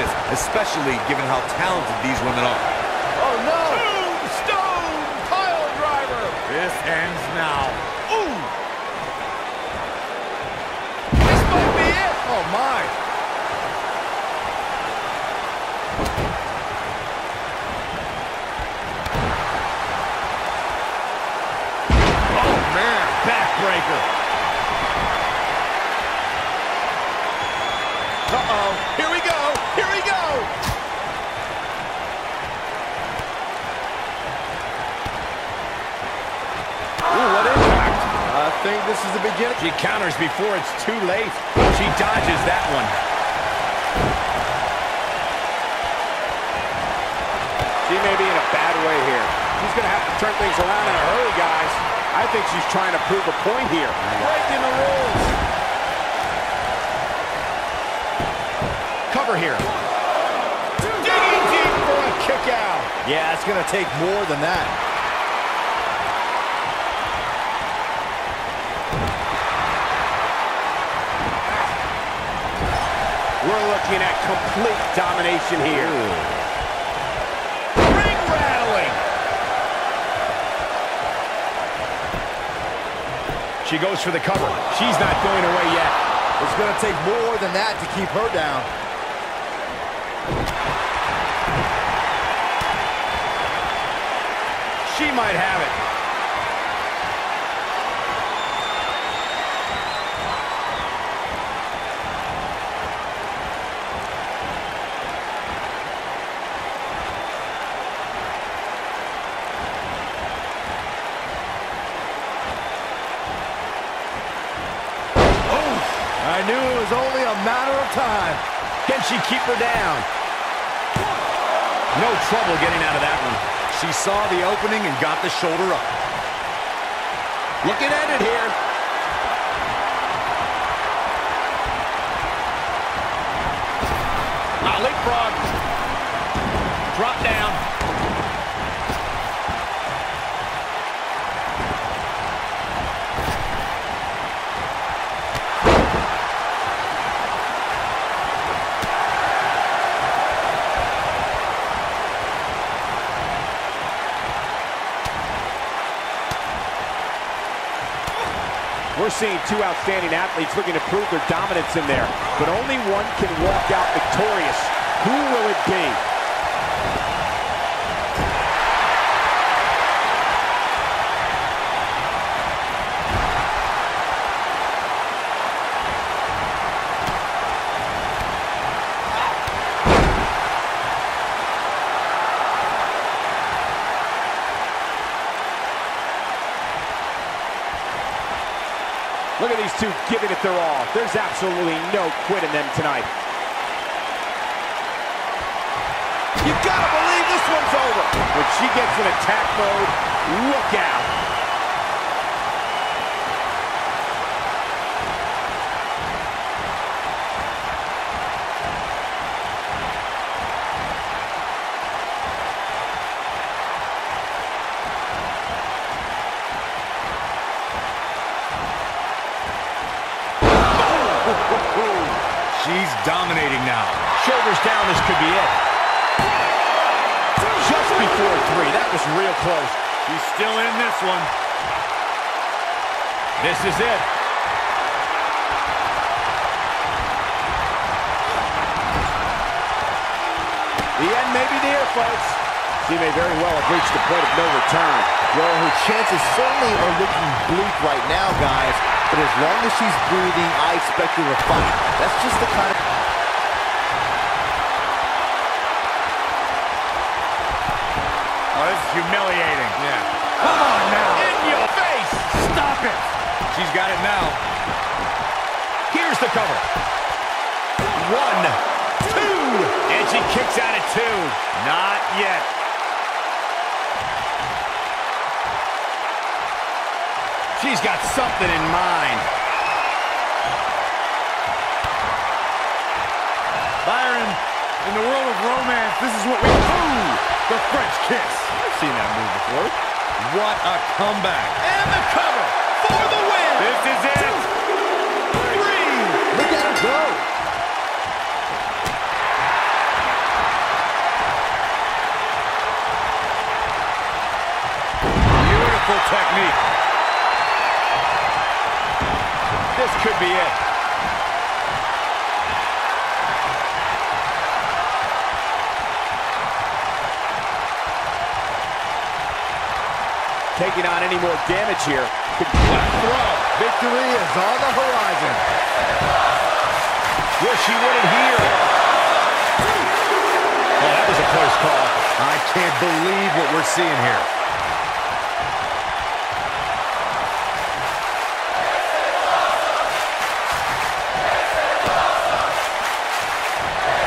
this, especially given how talented these women are. Oh no! Tombstone pile driver. This ends now. Ooh. This might be it. Oh my! Oh man, backbreaker. Uh-oh. Here we go. Here we go. Ooh, what impact. I think this is the beginning. She counters before it's too late. She dodges that one. She may be in a bad way here. She's going to have to turn things around in a hurry, guys. I think she's trying to prove a point here. Breaking the rules. Cover here. Digging deep for a kick out. Yeah, it's gonna take more than that. We're looking at complete domination here. Ring rattling. She goes for the cover. She's not going away yet. It's gonna take more than that to keep her down. She might have it. I knew it was only a matter of time. Can she keep her down? No trouble getting out of that one. She saw the opening and got the shoulder up. Looking at it here. We're two outstanding athletes looking to prove their dominance in there. But only one can walk out victorious. Who will it be? Two giving it their all. There's absolutely no quit in them tonight. You gotta believe this one's over. When she gets in attack mode, look out. Dominating now. Shoulders down, this could be it. Just before three, that was real close. She's still in this one. This is it. The end may be near, folks. She may very well have reached the point of no return. Well, her chances certainly are looking bleak right now, guys. But as long as she's breathing, I expect her to fight. That's just the kind of... Oh, this is humiliating. Yeah. Come on now. In your face. Stop it. She's got it now. Here's the cover. One, two, and she kicks out at two. Not yet. She's got something in mind. Byron, in the world of romance, this is what we Ooh, the French kiss. I've seen that move before. What a comeback. And the cover for the win. This is it. Three. Look at her go! Beautiful technique. This could be it. Taking on any more damage here. Throw. Victory is on the horizon. Wish she wouldn't hear. Oh, that was a close call. I can't believe what we're seeing here.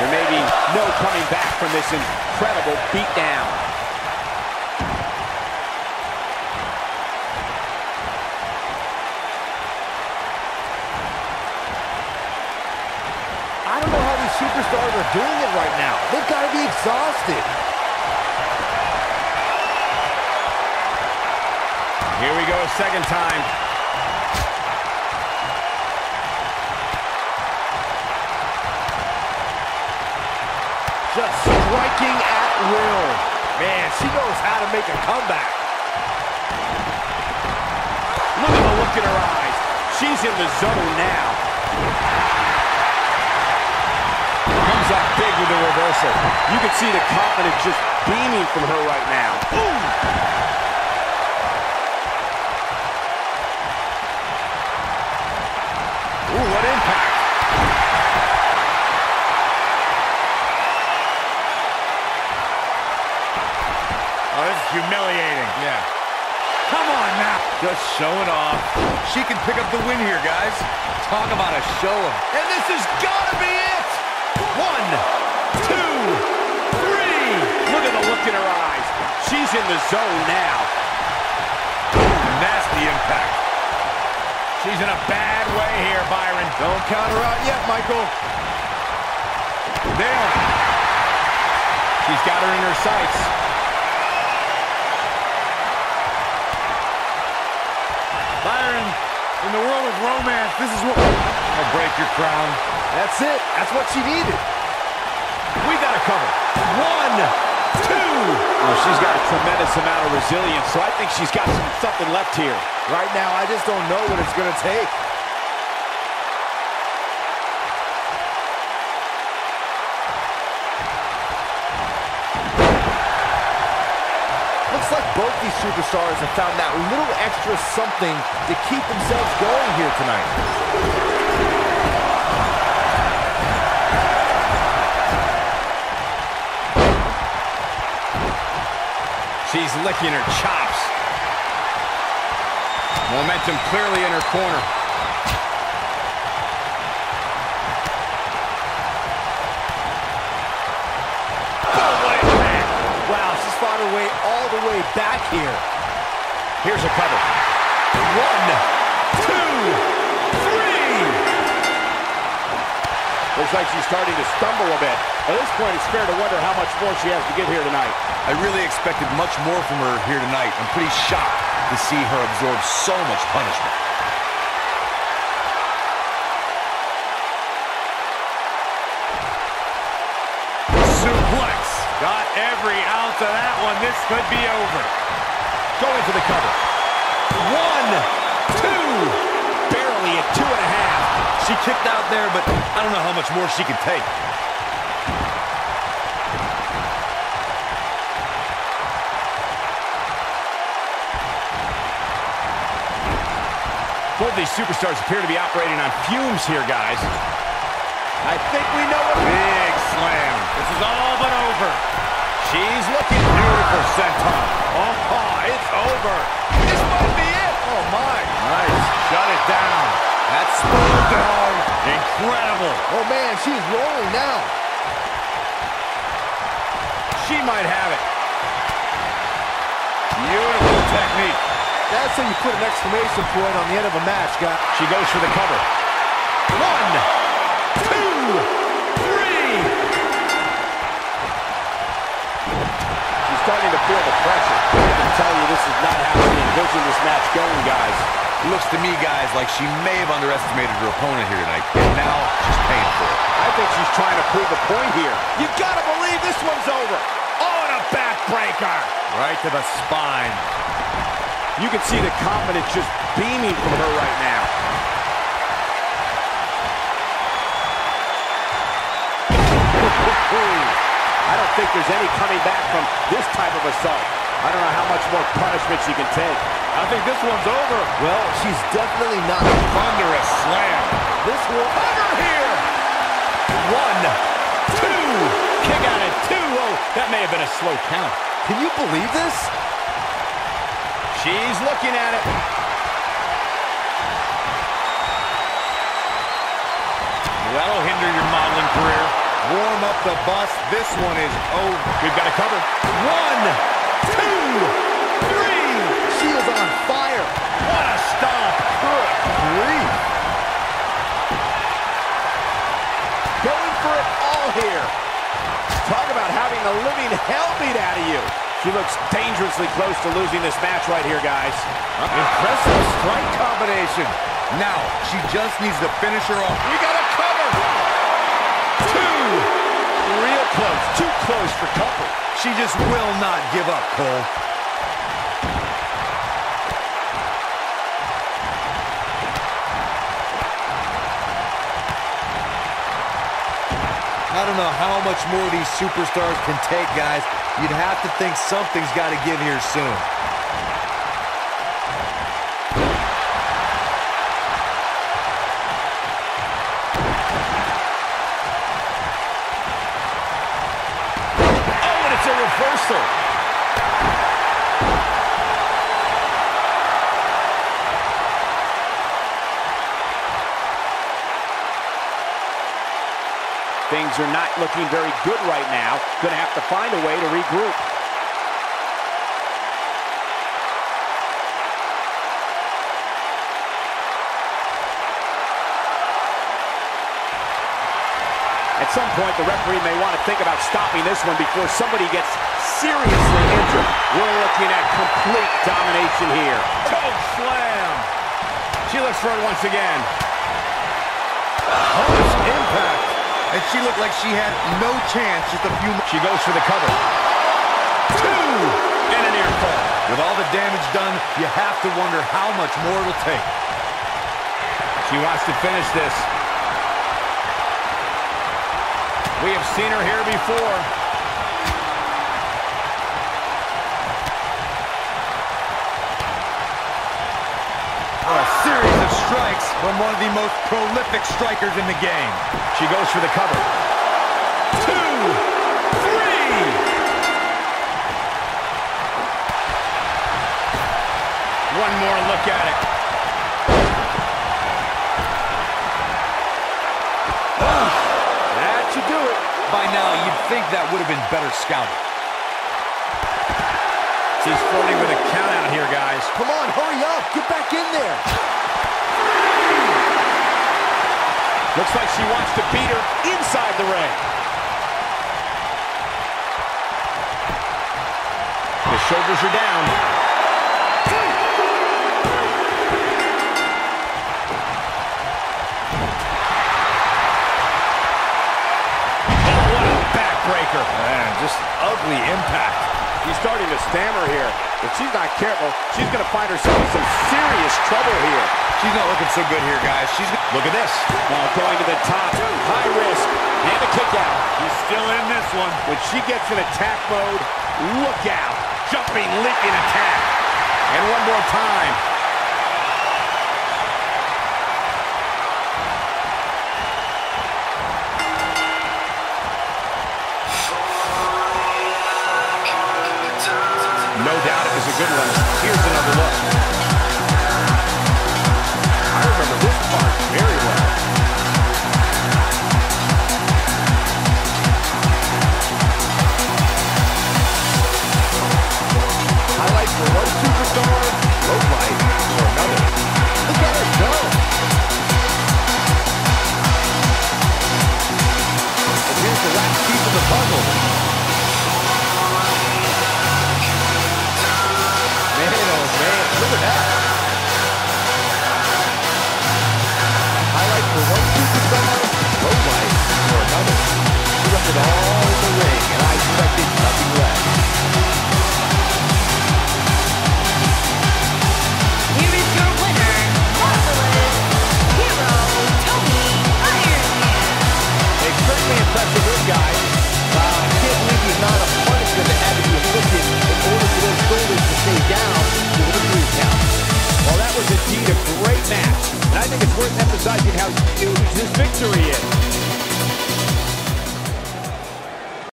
There may be no coming back from this incredible beatdown. I don't know how these superstars are doing it right now. They've got to be exhausted. Here we go a second time. Just striking at will. Man, she knows how to make a comeback. Look at the look in her eyes. She's in the zone now. Comes up big with the reversal. You can see the confidence just beaming from her right now. Ooh, what impact. Oh, this is humiliating. Yeah. Come on now. Just showing off. She can pick up the win here, guys. Talk about a show of... And this has got to be it. One, two, three. Look at the look in her eyes. She's in the zone now. Nasty impact. She's in a bad way here, Byron. Don't count her out yet, Michael. There. She's got her in her sights. Byron, in the world of romance, this is what... I'll break your crown. That's it. That's what she needed. We got to cover. One, two. Well, she's got a tremendous amount of resilience, so I think she's got some, something left here. Right now, I just don't know what it's going to take. Looks like both these superstars have found that little extra something to keep themselves going here tonight. She's licking her chops. Momentum clearly in her corner. Wow, she's fought her way all the way back here. Here's a cover. One, two. Looks like she's starting to stumble a bit. At this point, it's fair to wonder how much more she has to give here tonight. I really expected much more from her here tonight. I'm pretty shocked to see her absorb so much punishment. Suplex. Got every ounce of that one. This could be over. Going for the cover. One, two. Barely at two and a half. She kicked out there, but I don't know how much more she can take. Both these superstars appear to be operating on fumes here, guys. I think we know what... Big slam. This is all but over. She's looking beautiful, senton. Oh, it's over. This might be it. Oh, my. Nice. Shut it down. That's slowed down. Incredible. Oh, man, she's rolling now. She might have it. Beautiful technique. That's how you put an exclamation point on the end of a match, guys. She goes for the cover. One, two, three. She's starting to feel the pressure. I can tell you this is not how she envisioned this match going, guys. It looks to me, guys, like she may have underestimated her opponent here tonight, and now she's paying for it. I think she's trying to prove a point here. You gotta believe this one's over. Oh, and a backbreaker. Right to the spine. You can see the confidence just beaming from her right now. I don't think there's any coming back from this type of assault. I don't know how much more punishment she can take. I think this one's over. Well, she's definitely not. Thunderous slam. This will... Cover here. One, two. Kick out at two. Oh, that may have been a slow count. Can you believe this? She's looking at it. That'll hinder your modeling career. Warm up the bus. This one is over. We've got a cover. One, two, three. She is on fire. What a stop. Good grief. Going for it all here. Talk about having the living hell beat out of you. She looks dangerously close to losing this match right here, guys. Uh-huh. Impressive strike combination. Now, she just needs to finish her off. We got close. Too close for comfort. She just will not give up, Cole. I don't know how much more these superstars can take, guys. You'd have to think something's got to give here soon. Are not looking very good right now. Gonna have to find a way to regroup. At some point, the referee may want to think about stopping this one before somebody gets seriously injured. We're looking at complete domination here. Choke slam. She looks for it once again. Harsh impact. And she looked like she had no chance just a few She goes for the cover. Two. And an ear fall. With all the damage done, you have to wonder how much more it'll take. She wants to finish this. We have seen her here before. A series of strikes from one of the most prolific strikers in the game. She goes for the cover. Two, three. One more look at it. Ah, that should do it. By now, you'd think that would have been better scouted. She's flirting with a count out here, guys. Come on, hurry up. Get back in there. Looks like she wants to beat her inside the ring. The shoulders are down. Oh, what a backbreaker. Man, just ugly impact. She's starting to stammer here. If she's not careful, she's going to find herself in some serious trouble here. She's not looking so good here, guys. She's Look at this. Now going to the top, high risk, and a kick out. She's still in this one. When she gets in attack mode, look out. Jumping, leaping attack. And one more time. Good. Here's another look.